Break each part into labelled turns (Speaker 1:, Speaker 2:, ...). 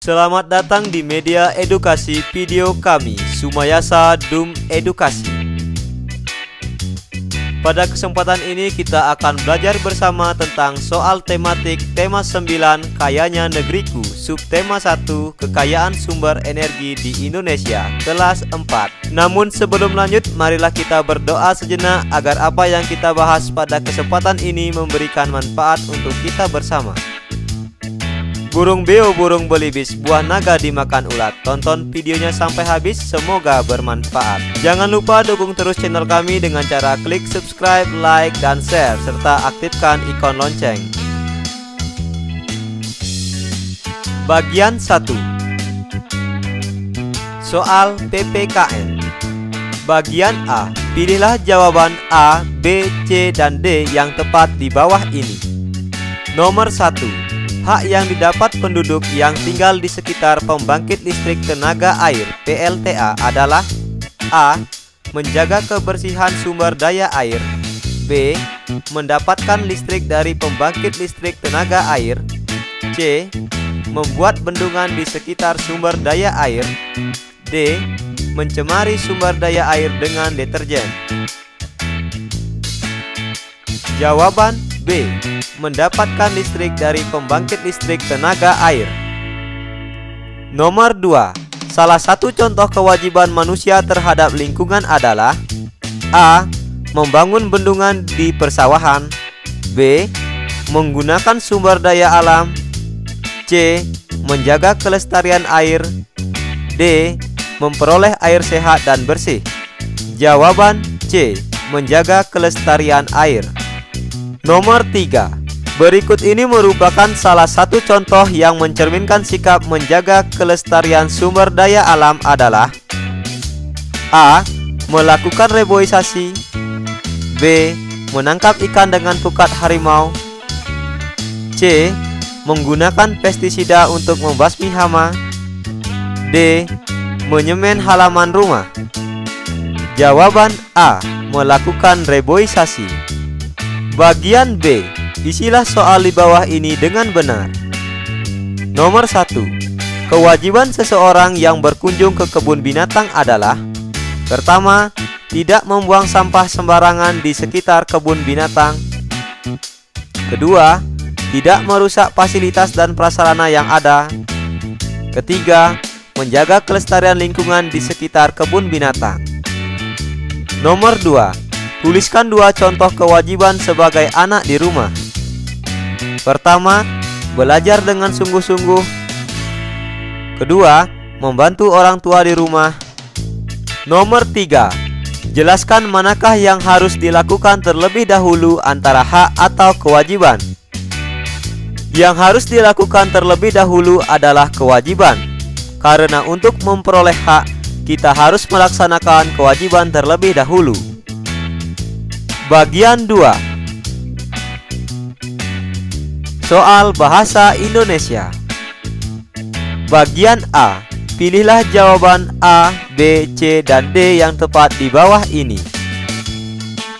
Speaker 1: Selamat datang di media edukasi video kami, Sumayasa Dum Edukasi. Pada kesempatan ini kita akan belajar bersama tentang soal tematik tema 9 Kayanya Negeriku, subtema 1 Kekayaan Sumber Energi di Indonesia, kelas 4. Namun sebelum lanjut, marilah kita berdoa sejenak agar apa yang kita bahas pada kesempatan ini memberikan manfaat untuk kita bersama. Burung beo burung belibis buah naga dimakan ulat. Tonton videonya sampai habis semoga bermanfaat. Jangan lupa dukung terus channel kami dengan cara klik subscribe, like, dan share Serta aktifkan ikon lonceng. Bagian 1 Soal PPKN Bagian A. Pilihlah jawaban A, B, C, dan D yang tepat di bawah ini. Nomor 1 Hak yang didapat penduduk yang tinggal di sekitar pembangkit listrik tenaga air PLTA adalah A. Menjaga kebersihan sumber daya air B. Mendapatkan listrik dari pembangkit listrik tenaga air C. Membuat bendungan di sekitar sumber daya air D. Mencemari sumber daya air dengan deterjen Jawaban B. Mendapatkan listrik dari pembangkit listrik tenaga air Nomor 2 Salah satu contoh kewajiban manusia terhadap lingkungan adalah A. Membangun bendungan di persawahan B. Menggunakan sumber daya alam C. Menjaga kelestarian air D. Memperoleh air sehat dan bersih Jawaban C. Menjaga kelestarian air Nomor 3 Berikut ini merupakan salah satu contoh yang mencerminkan sikap menjaga kelestarian sumber daya alam adalah A. Melakukan reboisasi B. Menangkap ikan dengan pukat harimau C. Menggunakan pestisida untuk membasmi hama D. Menyemen halaman rumah Jawaban A. Melakukan reboisasi Bagian B Isilah soal di bawah ini dengan benar. Nomor 1. Kewajiban seseorang yang berkunjung ke kebun binatang adalah Pertama, tidak membuang sampah sembarangan di sekitar kebun binatang. Kedua, tidak merusak fasilitas dan prasarana yang ada. Ketiga, menjaga kelestarian lingkungan di sekitar kebun binatang. Nomor 2. Tuliskan dua contoh kewajiban sebagai anak di rumah. Pertama, belajar dengan sungguh-sungguh. Kedua, membantu orang tua di rumah. Nomor tiga, jelaskan manakah yang harus dilakukan terlebih dahulu antara hak atau kewajiban. Yang harus dilakukan terlebih dahulu adalah kewajiban, karena untuk memperoleh hak, kita harus melaksanakan kewajiban terlebih dahulu. Bagian 2 Soal Bahasa Indonesia Bagian A Pilihlah jawaban A, B, C, dan D yang tepat di bawah ini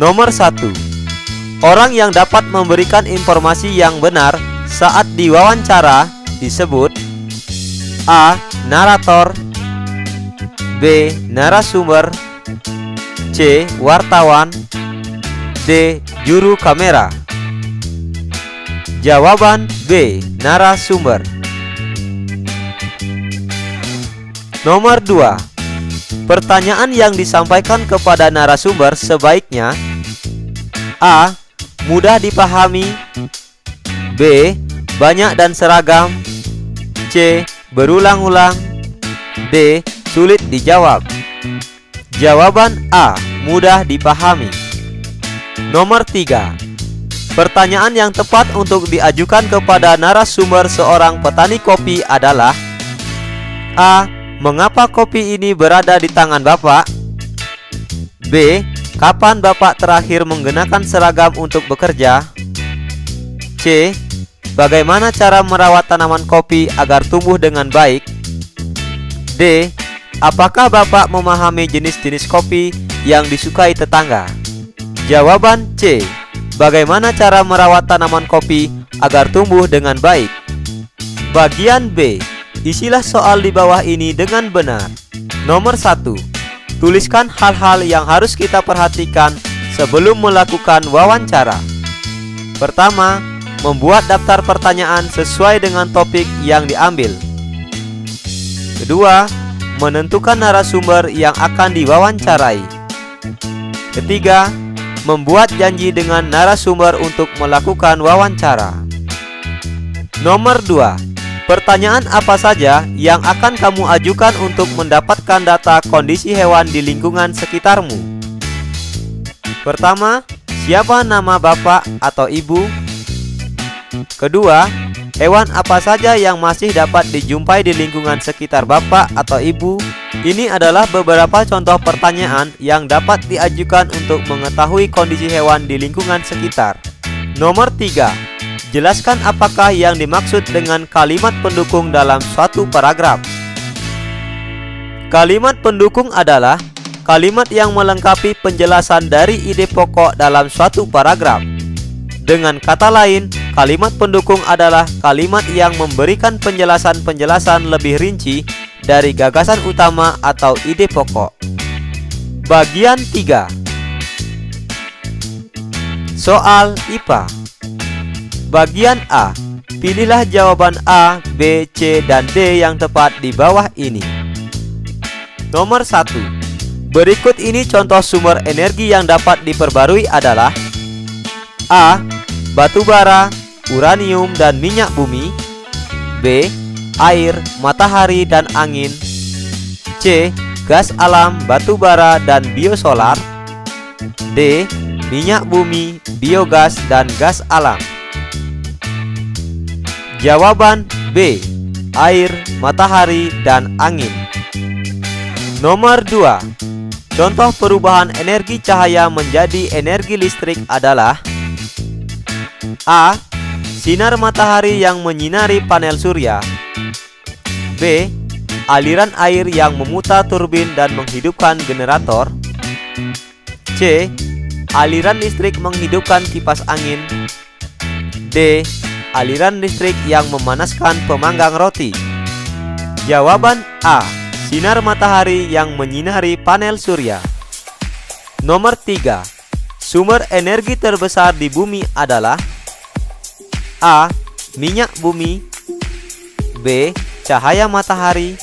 Speaker 1: Nomor 1 Orang yang dapat memberikan informasi yang benar saat diwawancara disebut A. Narator B. Narasumber C. Wartawan D. Juru kamera Jawaban B. Narasumber Nomor 2 Pertanyaan yang disampaikan kepada narasumber sebaiknya A. Mudah dipahami B. Banyak dan seragam C. Berulang-ulang D. Sulit dijawab Jawaban A. Mudah dipahami Nomor 3 Pertanyaan yang tepat untuk diajukan kepada narasumber seorang petani kopi adalah A. Mengapa kopi ini berada di tangan Bapak? B. Kapan Bapak terakhir menggunakan seragam untuk bekerja? C. Bagaimana cara merawat tanaman kopi agar tumbuh dengan baik? D. Apakah Bapak memahami jenis-jenis kopi yang disukai tetangga? Jawaban C. Bagaimana cara merawat tanaman kopi agar tumbuh dengan baik? Bagian B. Isilah soal di bawah ini dengan benar. Nomor 1. Tuliskan hal-hal yang harus kita perhatikan sebelum melakukan wawancara. Pertama, membuat daftar pertanyaan sesuai dengan topik yang diambil. Kedua, menentukan narasumber yang akan diwawancarai. Ketiga, membuat janji dengan narasumber untuk melakukan wawancara. Nomor 2 Pertanyaan apa saja yang akan kamu ajukan untuk mendapatkan data kondisi hewan di lingkungan sekitarmu? Pertama, siapa nama bapak atau ibu? Kedua, hewan apa saja yang masih dapat dijumpai di lingkungan sekitar bapak atau ibu? Ini adalah beberapa contoh pertanyaan yang dapat diajukan untuk mengetahui kondisi hewan di lingkungan sekitar. Nomor 3 Jelaskan apakah yang dimaksud dengan kalimat pendukung dalam suatu paragraf. Kalimat pendukung adalah kalimat yang melengkapi penjelasan dari ide pokok dalam suatu paragraf. Dengan kata lain, kalimat pendukung adalah kalimat yang memberikan penjelasan-penjelasan lebih rinci dari gagasan utama atau ide pokok. Bagian 3 Soal IPA Bagian A Pilihlah jawaban A, B, C, dan D yang tepat di bawah ini Nomor 1 Berikut ini contoh sumber energi yang dapat diperbarui adalah A. Batu bara, uranium, dan minyak bumi B. Air, matahari, dan angin C. Gas alam, batu bara, dan biosolar D. Minyak bumi, biogas, dan gas alam Jawaban B. Air, matahari, dan angin. Nomor 2. Contoh perubahan energi cahaya menjadi energi listrik adalah A. Sinar matahari yang menyinari panel surya B. Aliran air yang memutar turbin dan menghidupkan generator C. Aliran listrik menghidupkan kipas angin D aliran listrik yang memanaskan pemanggang roti? Jawaban A. Sinar matahari yang menyinari panel surya. Nomor 3. Sumber energi terbesar di bumi adalah A. Minyak bumi B. Cahaya matahari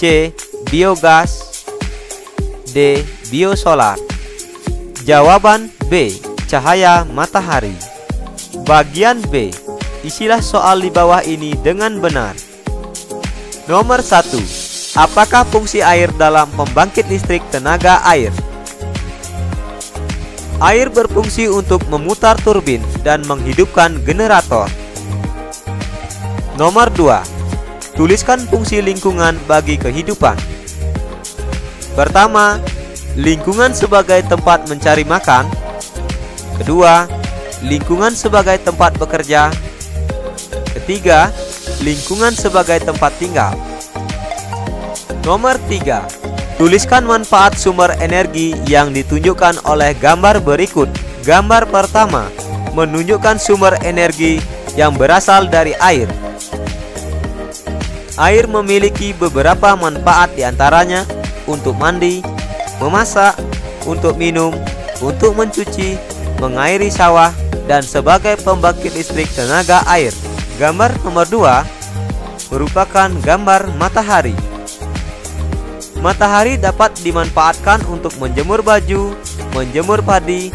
Speaker 1: C. Biogas D. Biosolar Jawaban B. Cahaya matahari Bagian B. Isilah soal di bawah ini dengan benar. Nomor 1. Apakah fungsi air dalam pembangkit listrik tenaga air? Air berfungsi untuk memutar turbin dan menghidupkan generator. Nomor 2. Tuliskan fungsi lingkungan bagi kehidupan. Pertama, lingkungan sebagai tempat mencari makan. Kedua, lingkungan sebagai tempat bekerja. Ketiga, lingkungan sebagai tempat tinggal. Nomor tiga, tuliskan manfaat sumber energi yang ditunjukkan oleh gambar berikut. Gambar pertama menunjukkan sumber energi yang berasal dari air. Air memiliki beberapa manfaat di antaranya untuk mandi, memasak, untuk minum, untuk mencuci, mengairi sawah, dan sebagai pembangkit listrik tenaga air. Gambar nomor 2 merupakan gambar matahari. Matahari dapat dimanfaatkan untuk menjemur baju, menjemur padi,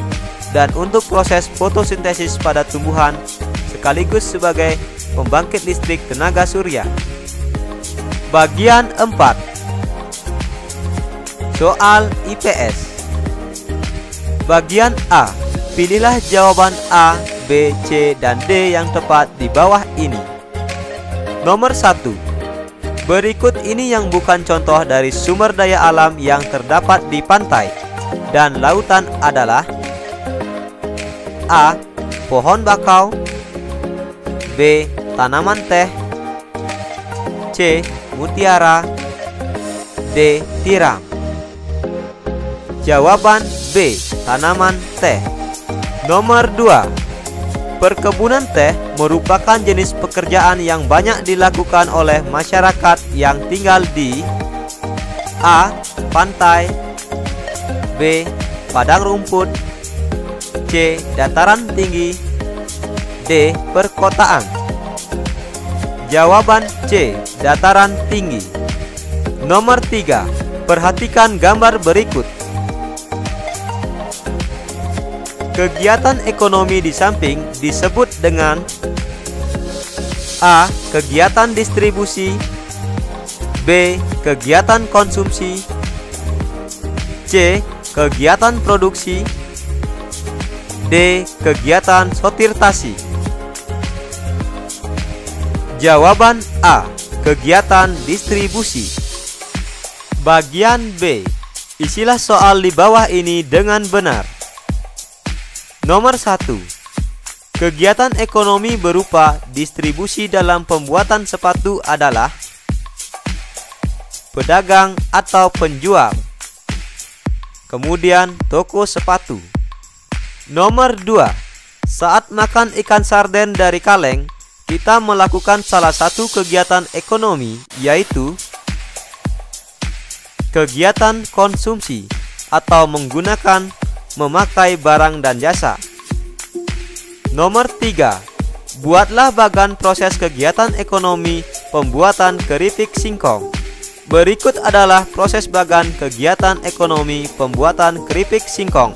Speaker 1: dan untuk proses fotosintesis pada tumbuhan sekaligus sebagai pembangkit listrik tenaga surya. Bagian 4 Soal IPS Bagian A Pilihlah jawaban A, B, C, dan D yang tepat di bawah ini. Nomor 1. Berikut ini yang bukan contoh dari sumber daya alam yang terdapat di pantai dan lautan adalah A. Pohon bakau B. Tanaman teh C. Mutiara D. Tiram Jawaban B. Tanaman teh Nomor 2 Perkebunan teh merupakan jenis pekerjaan yang banyak dilakukan oleh masyarakat yang tinggal di A. Pantai B. Padang rumput C. Dataran tinggi D. Perkotaan Jawaban C. Dataran tinggi Nomor 3 Perhatikan gambar berikut Kegiatan ekonomi di samping disebut dengan A. Kegiatan distribusi B. Kegiatan konsumsi C. Kegiatan produksi D. Kegiatan sortirtasi Jawaban A. Kegiatan distribusi Bagian B Isilah soal di bawah ini dengan benar Nomor 1. Kegiatan ekonomi berupa distribusi dalam pembuatan sepatu adalah pedagang atau penjual. Kemudian toko sepatu. Nomor 2. Saat makan ikan sarden dari kaleng, kita melakukan salah satu kegiatan ekonomi yaitu kegiatan konsumsi atau menggunakan memakai barang dan jasa. Nomor 3. Buatlah bagan proses kegiatan ekonomi pembuatan keripik singkong. Berikut adalah proses bagan kegiatan ekonomi pembuatan keripik singkong.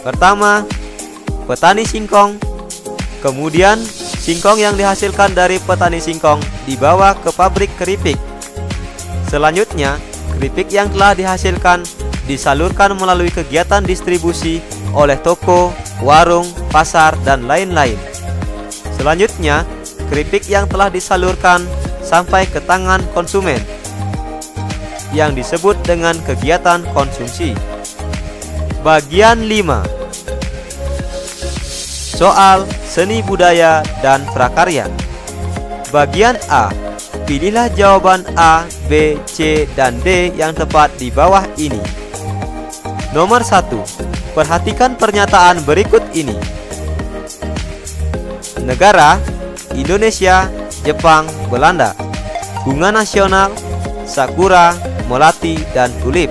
Speaker 1: Pertama, petani singkong. Kemudian, singkong yang dihasilkan dari petani singkong dibawa ke pabrik keripik. Selanjutnya, keripik yang telah dihasilkan disalurkan melalui kegiatan distribusi oleh toko, warung, pasar, dan lain-lain. Selanjutnya, keripik yang telah disalurkan sampai ke tangan konsumen yang disebut dengan kegiatan konsumsi. Bagian 5 Soal seni budaya dan prakarya Bagian A Pilihlah jawaban A, B, C, dan D yang tepat di bawah ini Nomor 1. Perhatikan pernyataan berikut ini. Negara Indonesia, Jepang, Belanda. Bunga nasional sakura, melati, dan tulip.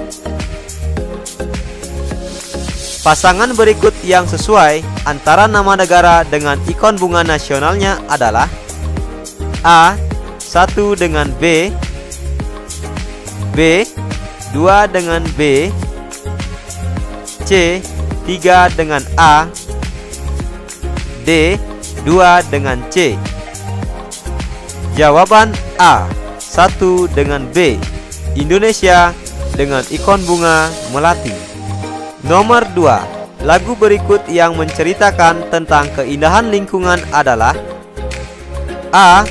Speaker 1: Pasangan berikut yang sesuai antara nama negara dengan ikon bunga nasionalnya adalah A. 1 dengan B B. 2 dengan B C 3 dengan A D 2 dengan C Jawaban A 1 dengan B Indonesia dengan ikon bunga melati Nomor 2 Lagu berikut yang menceritakan tentang keindahan lingkungan adalah A.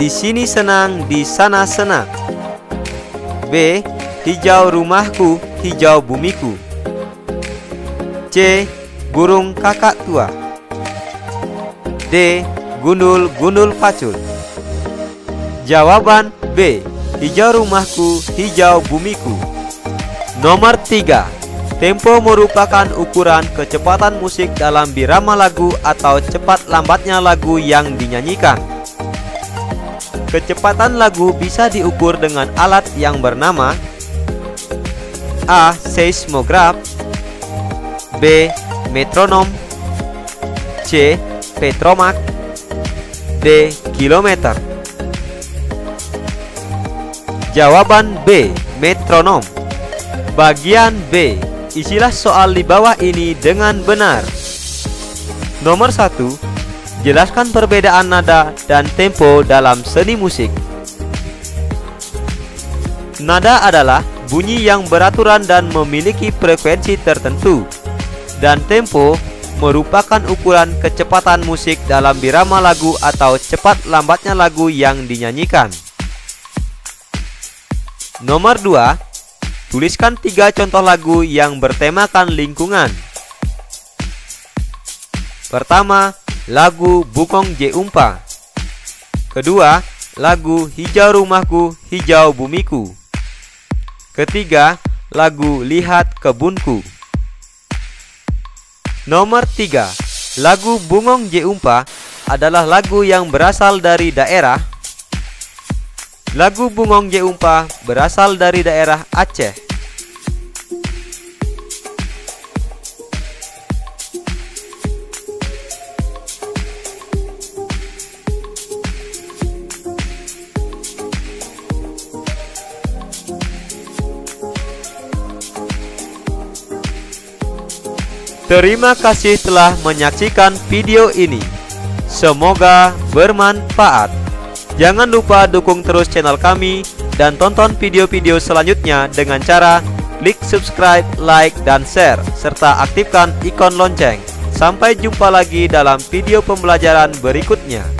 Speaker 1: Di sini senang, di sana senang B. Hijau rumahku, hijau bumiku C. Burung kakak tua D. Gundul-gundul pacul Jawaban B. Hijau rumahku, hijau bumiku Nomor 3 Tempo merupakan ukuran kecepatan musik dalam birama lagu atau cepat lambatnya lagu yang dinyanyikan Kecepatan lagu bisa diukur dengan alat yang bernama A. Seismograf B. Metronom C. Petromak D. Kilometer Jawaban B. Metronom Bagian B Isilah soal di bawah ini dengan benar Nomor 1 Jelaskan perbedaan nada dan tempo dalam seni musik Nada adalah bunyi yang beraturan dan memiliki frekuensi tertentu dan tempo merupakan ukuran kecepatan musik dalam birama lagu atau cepat lambatnya lagu yang dinyanyikan. Nomor 2, tuliskan tiga contoh lagu yang bertemakan lingkungan. Pertama, lagu Bukong Je Umpa. Kedua, lagu Hijau Rumahku, Hijau Bumiku. Ketiga, lagu Lihat Kebunku. Nomor 3. Lagu Bungong Jeumpa adalah lagu yang berasal dari daerah Lagu Bungong Jeumpa berasal dari daerah Aceh Terima kasih telah menyaksikan video ini. Semoga bermanfaat. Jangan lupa dukung terus channel kami dan tonton video-video selanjutnya dengan cara klik subscribe, like, dan share, serta aktifkan ikon lonceng. Sampai jumpa lagi dalam video pembelajaran berikutnya.